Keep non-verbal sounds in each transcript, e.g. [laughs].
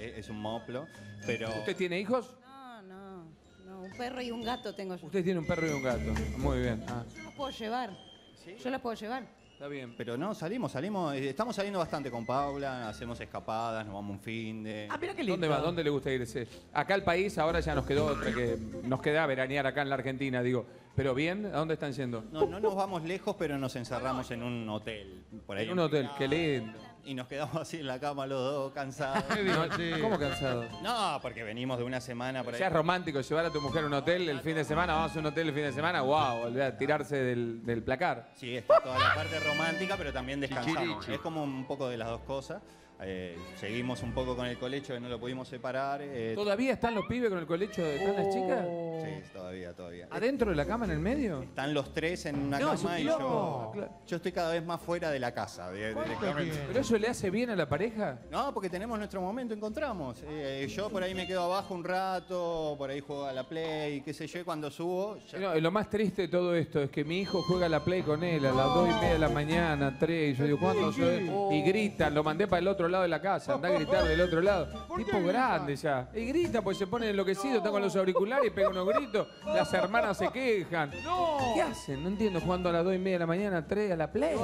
Es, es un moplo, pero... ¿Usted tiene hijos? No, no, no. Un perro y un gato tengo yo. Usted tiene un perro y un gato. Muy bien. Ah, Yo los puedo llevar. Yo los puedo llevar. está bien. Pero no, salimos, salimos, eh, estamos saliendo bastante con Paula, hacemos escapadas, nos vamos un fin de... Ah, mira qué lindo. ¿Dónde va? ¿Dónde le gusta irse? Acá el país ahora ya nos quedó otra que nos queda veranear acá en la Argentina, digo. Pero bien, ¿a dónde están yendo? No, no nos vamos lejos, pero nos encerramos en un hotel. Por ahí En un hotel, qué lindo. Y nos quedamos así en la cama los dos, cansados. [laughs] No, ¿Cómo cansado? No, porque venimos de una semana por ahí. Ya es romántico llevar a tu mujer a un hotel el fin de semana, vamos a un hotel el fin de semana, wow, olvidá, tirarse del, del placar. Sí, está toda la parte romántica, pero también descansamos. Es como un poco de las dos cosas. Eh, seguimos un poco con el colecho que no lo pudimos separar. eh, ¿Todavía están los pibes con el colecho están las chicas? Sí, todavía, todavía. ¿Adentro de la cama en el medio? Están los tres en una No, es un cama y yo, quilombo. Claro. yo estoy cada vez más fuera de la casa. de- directamente. ¿Pero eso le hace bien a la pareja? No, porque tenemos nuestro momento, encontramos. Eh, yo por ahí me quedo abajo un rato, por ahí juego a la play, qué sé yo, y cuando subo... ya- No, lo más triste de todo esto es que mi hijo juega a la play con él a las dos y media de la mañana, tres, y yo digo, ¿cuándo soy? Y gritan, lo mandé para el otro lado de la casa, anda a gritar del otro lado. [laughs] Tipo grande ya. Y grita, pues se pone enloquecido, está con los auriculares y pega unos gritos. Las hermanas se quejan. ¿Qué hacen? No entiendo, jugando a las dos y media de la mañana, tres a la play.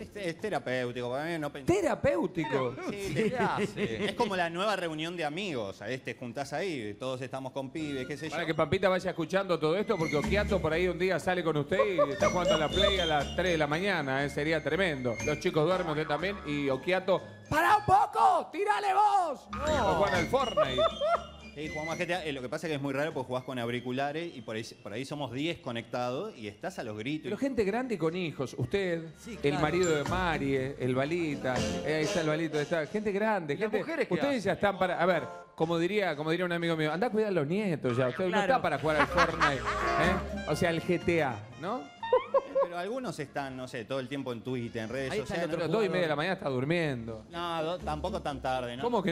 Es, es terapéutico, para mí no pen- Terapéutico. Sí, te- Es como la nueva reunión de amigos, ¿sabes? Te juntás ahí, todos estamos con pibes, qué sé yo. Para que Pampita vaya escuchando todo esto, porque Okiato por ahí un día sale con usted y está jugando a la play a las 3 de la mañana, ¿eh? sería tremendo. Los chicos duermen usted también y Okiato, ¡para un poco! ¡Tírale vos! O juegan al Fortnite. [laughs] Sí, jugamos a GTA. Eh, lo que pasa es que es muy raro porque jugás con auriculares y por ahí, por ahí somos 10 conectados y estás a los gritos. Pero gente grande y con hijos, usted, Sí, el marido de Marie, el balita, eh, ahí está el balito, está, gente grande, las gente, mujeres qué ustedes hacen? ya están para, a ver, como diría, como diría un amigo mío, anda a cuidar a los nietos ya, usted no Claro. está para jugar al Fortnite, [laughs] ¿eh? o sea, el GTA, ¿no? Pero algunos están, no sé, todo el tiempo en Twitter, en redes Ahí está el sociales. Dos y media de la mañana está durmiendo. No, do- tampoco tan tarde, ¿no? ¿Cómo que no?